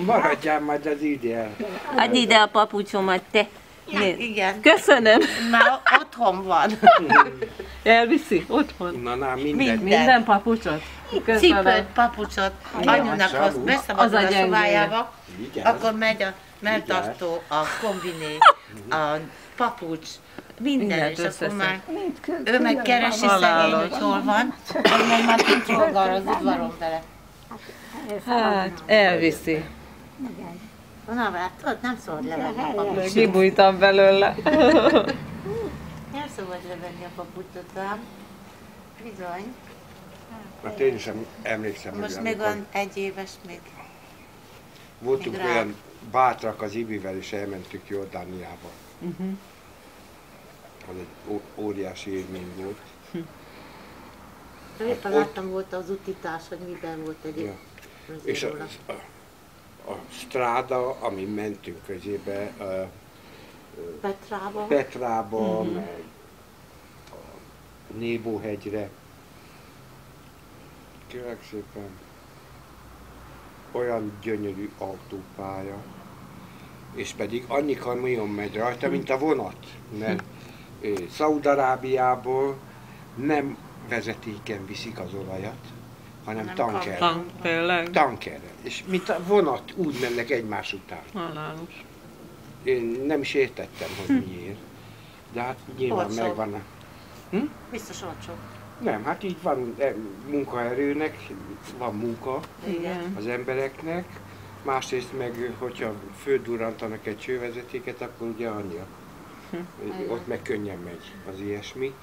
Maradjál majd az ide. Adj ide a papucsomat, te. Nézd. Igen. Köszönöm. Már otthon van. Elviszi otthon. Na, na, minden. Minden. Minden papucsot? Cipőt, Köszönöm. papucsot, Ja, anyunak Samu. az Az beszabadul a a szobájába, akkor megy a melltartó, a kombiné, a papucs, minden, Mindent és akkor már ő meg keresi szegény, hogy hol van, én meg már kicsongal az udvaron vele. Hát, elviszi. Na, hát ott nem szabad levenni a papucsot. Kibújtam belőle. Nem szabad levenni a papucsot, ám. Bizony. Hát én is em- emlékszem, hogy Most még van egy éves még. voltunk még olyan bátrak az Ibivel, és elmentük Jordániába. Mhm. Az egy óriási élmény volt. Éppen ott- láttam volt az utitás, hogy miben volt egy Ja. És a, a, a stráda, ami mentünk közébe, a Petrába. Petrába, Mhm. meg a Nébóhegyre. Kérlek szépen, olyan gyönyörű autópálya, és pedig annyi kamion megy rajta, mint a vonat, mert ö, Szaúd-Arábiából nem vezetéken viszik az olajat, hanem Nem tankerrel. Tank, tényleg. Tankerrel. És mint a vonat, úgy mennek egymás után. Halálos. Én nem is értettem, hogy miért. De hát nyilván Olcsó. megvan a... Biztos olcsó. Nem, hát így van eh, munkaerőnek, van munka Igen. az embereknek, másrészt meg, hogyha földurrantanak egy csővezetéket, akkor ugye annyi. a- Ott meg könnyen megy az ilyesmi.